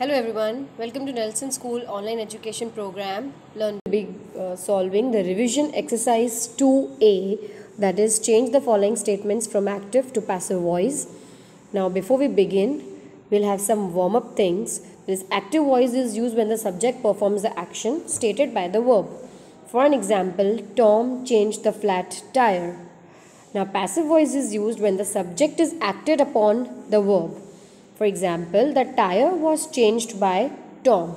Hello everyone, welcome to Nelson School online education program. Learn to be uh, solving the revision exercise 2A that is change the following statements from active to passive voice. Now before we begin, we'll have some warm up things. This active voice is used when the subject performs the action stated by the verb. For an example, Tom changed the flat tire. Now passive voice is used when the subject is acted upon the verb. For example, the tire was changed by Tom.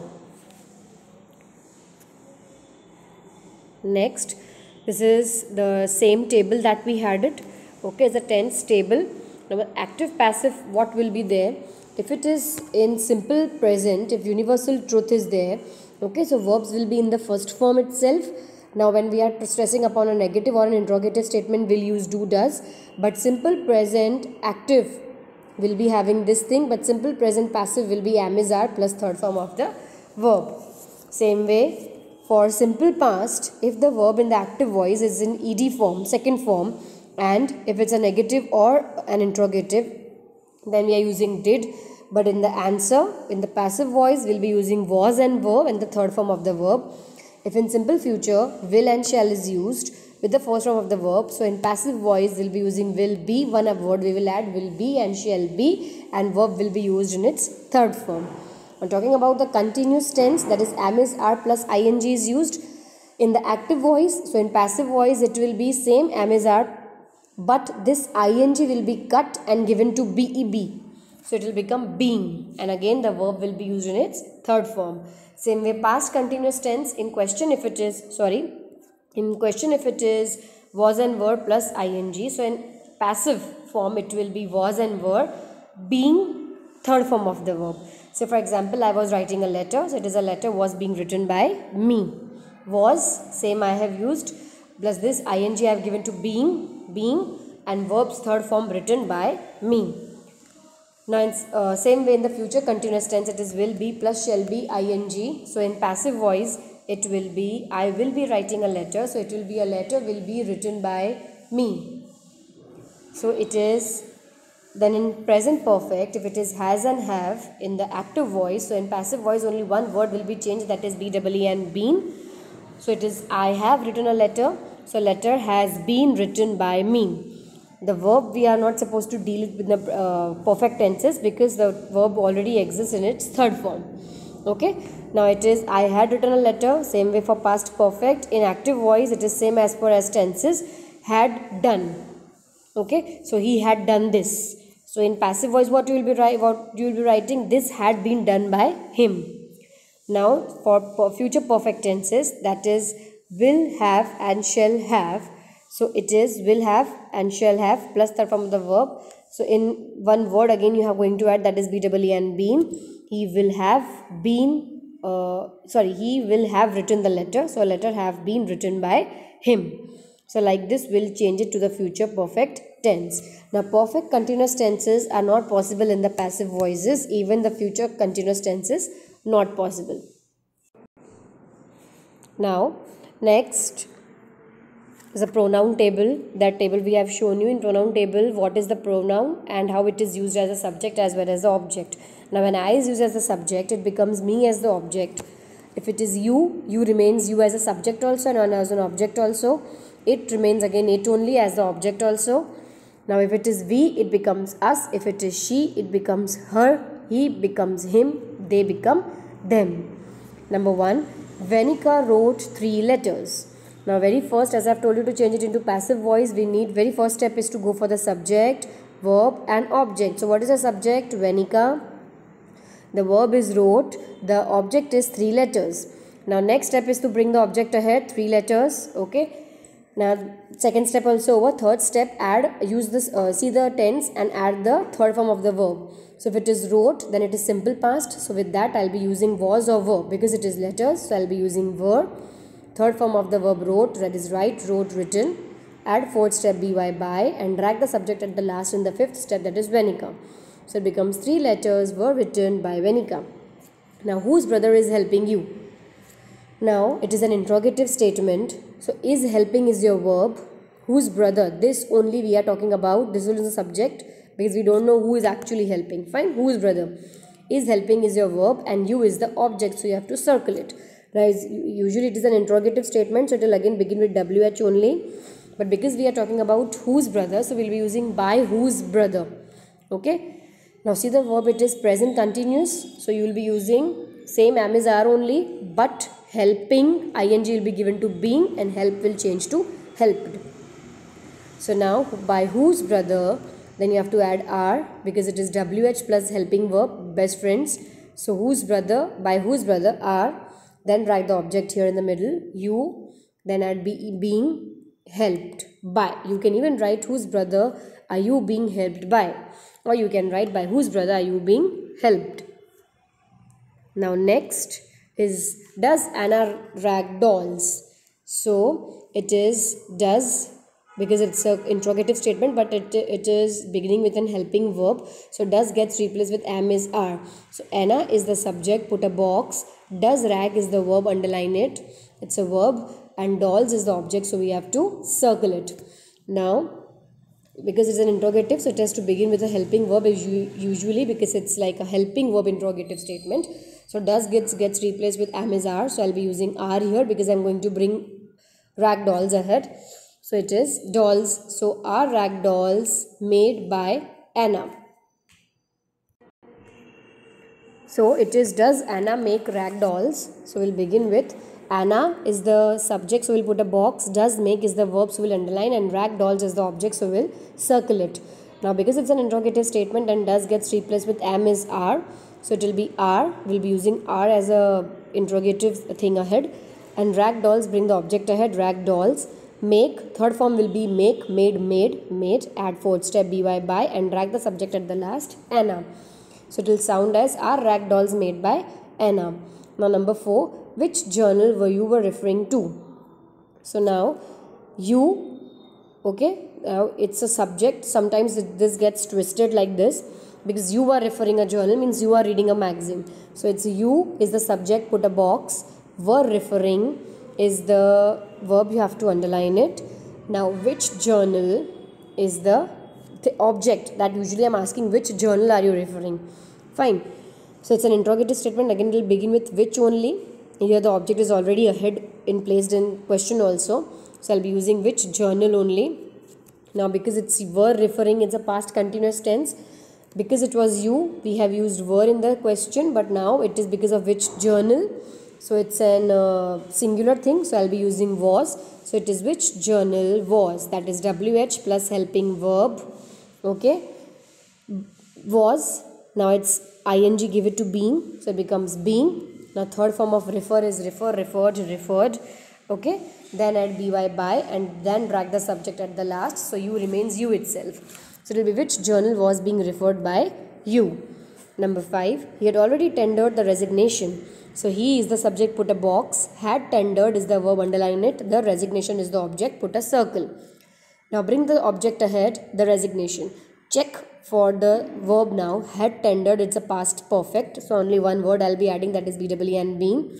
Next, this is the same table that we had it. Okay, it's a tense table. Now, active passive, what will be there? If it is in simple present, if universal truth is there, okay, so verbs will be in the first form itself. Now, when we are stressing upon a negative or an interrogative statement, we'll use do does. But simple present active will be having this thing but simple present passive will be am is are plus third form of the verb. Same way for simple past if the verb in the active voice is in ed form second form and if it's a negative or an interrogative then we are using did but in the answer in the passive voice we'll be using was and verb and the third form of the verb. If in simple future will and shall is used with the first form of the verb. So in passive voice, we'll be using will be, one of word we will add will be and shall be and verb will be used in its third form. I'm talking about the continuous tense that is am is are plus ing is used in the active voice. So in passive voice, it will be same am is are but this ing will be cut and given to beb. So it will become being and again the verb will be used in its third form. Same way past continuous tense in question if it is sorry in question if it is was and were plus ing so in passive form it will be was and were being third form of the verb. So for example i was writing a letter so it is a letter was being written by me. Was same i have used plus this ing i have given to being being and verbs third form written by me. Now in uh, same way in the future continuous tense it is will be plus shall be ing so in passive voice it will be I will be writing a letter so it will be a letter will be written by me. So it is then in present perfect if it is has and have in the active voice so in passive voice only one word will be changed that is BWE and been. So it is I have written a letter so letter has been written by me. The verb we are not supposed to deal with the uh, perfect tenses because the verb already exists in its third form okay? Now it is i had written a letter same way for past perfect. In active voice it is same as for as tenses. Had done. Okay? So he had done this. So in passive voice what you will be write what you will be writing this had been done by him. Now for future perfect tenses that is will have and shall have. So it is will have and shall have plus the form of the verb. So in one word again you are going to add that is BWE and been he will have been uh, sorry he will have written the letter. So a letter have been written by him. So like this we'll change it to the future perfect tense. Now perfect continuous tenses are not possible in the passive voices. Even the future continuous tenses not possible. Now next is a pronoun table. That table we have shown you in pronoun table what is the pronoun and how it is used as a subject as well as the object. Now when I is used as a subject it becomes me as the object. If it is you you remains you as a subject also and as an object also. It remains again it only as the object also. Now if it is we it becomes us. If it is she it becomes her. He becomes him. They become them. Number one Venica wrote three letters now very first as I have told you to change it into passive voice we need very first step is to go for the subject, verb and object. So what is the subject? Venika. The verb is wrote. The object is three letters. Now next step is to bring the object ahead three letters. Okay. Now second step also over. Third step add use this uh, see the tense and add the third form of the verb. So if it is wrote then it is simple past. So with that I'll be using was or verb because it is letters. So I'll be using were. Third form of the verb wrote, that is write, wrote, written. Add fourth step by by and drag the subject at the last in the fifth step that is Venica. So it becomes three letters were written by Venica. Now whose brother is helping you? Now it is an interrogative statement. So is helping is your verb. Whose brother? This only we are talking about. This is the subject because we don't know who is actually helping. Fine. Whose brother? is helping is your verb and you is the object so you have to circle it right usually it is an interrogative statement so it will again begin with wh only. But because we are talking about whose brother so we'll be using by whose brother. Okay? Now see the verb it is present continuous. So you will be using same am is are only but helping ing will be given to being and help will change to helped. So now by whose brother then you have to add are because it is wh plus helping verb best friends. So whose brother by whose brother are then write the object here in the middle you then add be being helped by. You can even write whose brother are you being helped by. Or you can write by whose brother are you being helped. Now next is does anna rag dolls? So it is does because it's a interrogative statement but it, it is beginning with an helping verb. So does gets replaced with am is are. So anna is the subject put a box. Does rag is the verb underline it. It's a verb. And dolls is the object so we have to circle it. Now because it's an interrogative so it has to begin with a helping verb usually because it's like a helping verb interrogative statement. So does gets gets replaced with am is are. So i'll be using are here because i'm going to bring rag dolls ahead so it is dolls. So are rag dolls made by Anna. So it is does Anna make rag dolls? So we'll begin with Anna is the subject so we'll put a box. Does make is the verb so we'll underline and rag dolls is the object so we'll circle it. Now because it's an interrogative statement and does gets replaced with am is are. So it will be are. We'll be using are as a interrogative thing ahead and rag dolls bring the object ahead rag dolls make third form will be make made made made add fourth step by by and drag the subject at the last anna. So it will sound as are rag dolls made by anna. Now number four which journal were you were referring to? So now you okay now it's a subject sometimes this gets twisted like this because you are referring a journal means you are reading a magazine. So it's you is the subject put a box were referring is the verb you have to underline it. Now which journal is the, the object that usually i'm asking which journal are you referring? Fine. So it's an interrogative statement. Again it will begin with which only. Here the object is already ahead in placed in question also. So i'll be using which journal only. Now because it's were referring it's a past continuous tense. Because it was you we have used were in the question but now it is because of which journal so it's an uh, singular thing. So I'll be using was. So it is which journal was. That is WH plus helping verb. Okay. Was. Now it's ing give it to being. So it becomes being. Now third form of refer is refer, referred, referred. Okay. Then add by by and then drag the subject at the last. So you remains you itself. So it will be which journal was being referred by you. Number 5. He had already tendered the resignation. So he is the subject, put a box. Had tendered is the verb, underline it. The resignation is the object, put a circle. Now bring the object ahead, the resignation. Check for the verb now. Had tendered, it's a past perfect. So only one word I'll be adding that is BWE and being.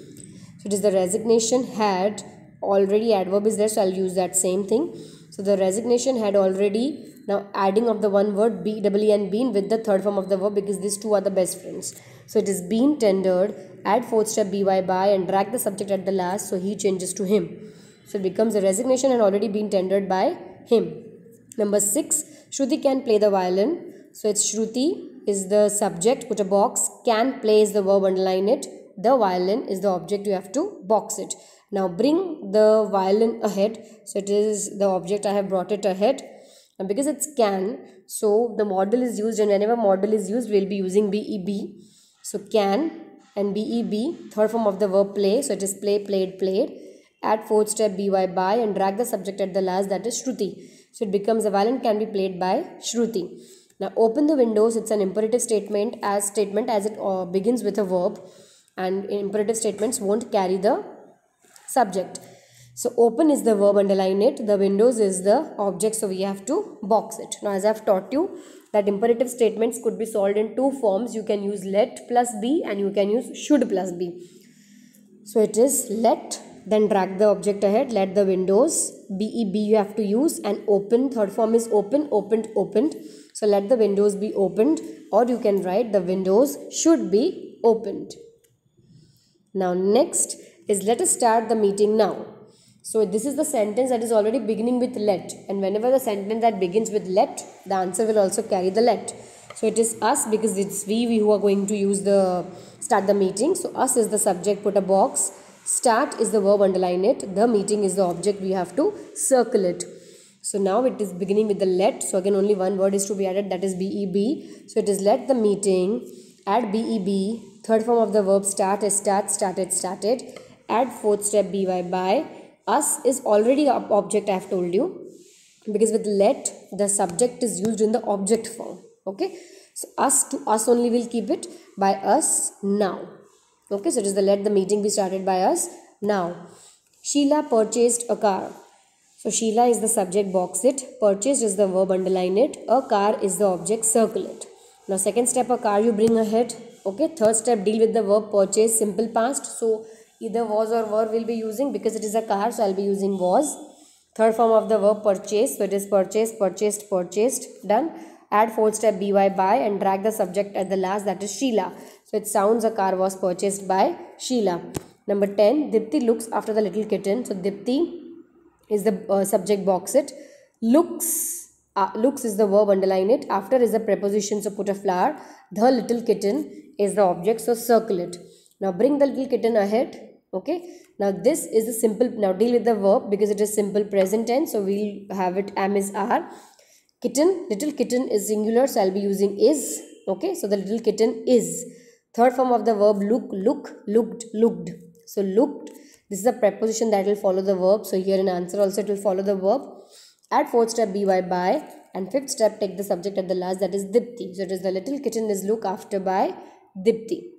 So it is the resignation had already adverb is there so I'll use that same thing. So the resignation had already now adding of the one word be, and been with the third form of the verb because these two are the best friends. So it is been tendered, add fourth step by by and drag the subject at the last so he changes to him. So it becomes a resignation and already been tendered by him. Number 6, Shruti can play the violin. So it's Shruti is the subject, put a box, can play is the verb, underline it. The violin is the object, you have to box it. Now bring the violin ahead. So it is the object, I have brought it ahead because it's can so the model is used and whenever model is used we'll be using beb so can and beb third form of the verb play. So it is play played played. Add fourth step by by and drag the subject at the last that is shruti. So it becomes a violin can be played by shruti. Now open the windows it's an imperative statement as statement as it uh, begins with a verb and imperative statements won't carry the subject so open is the verb, underline it. The windows is the object, so we have to box it. Now as I have taught you that imperative statements could be solved in two forms. You can use let plus be and you can use should plus be. So it is let, then drag the object ahead, let the windows, be, be you have to use and open. Third form is open, opened, opened. So let the windows be opened or you can write the windows should be opened. Now next is let us start the meeting now. So this is the sentence that is already beginning with let and whenever the sentence that begins with let the answer will also carry the let. So it is us because it's we, we who are going to use the start the meeting. So us is the subject put a box. Start is the verb underline it. The meeting is the object we have to circle it. So now it is beginning with the let. So again only one word is to be added that is BEB. So it is let the meeting add BEB. Third form of the verb start is start, started, started. Add fourth step BY by. Us is already object I have told you. Because with let the subject is used in the object form. Okay. So us to us only will keep it by us now. Okay. So it is the let the meeting be started by us now. Sheila purchased a car. So Sheila is the subject, box it. Purchased is the verb, underline it. A car is the object, circle it. Now second step, a car you bring ahead. Okay. Third step, deal with the verb purchase, simple past. So either was or were will be using because it is a car. So I'll be using was. Third form of the verb purchase. So it is purchased, purchased, purchased. Done. Add fourth step by by and drag the subject at the last that is Sheila. So it sounds a car was purchased by Sheila. Number 10. Dipti looks after the little kitten. So Dipti is the uh, subject box it looks uh, looks is the verb underline it after is the preposition so put a flower the little kitten is the object so circle it now bring the little kitten ahead okay now this is the simple now deal with the verb because it is simple present tense so we'll have it am is are kitten little kitten is singular so i'll be using is okay so the little kitten is third form of the verb look look looked looked so looked this is a preposition that will follow the verb. So here in answer also it will follow the verb. at fourth step by by and fifth step take the subject at the last that is Dipti. So it is the little kitten is looked after by Dipti.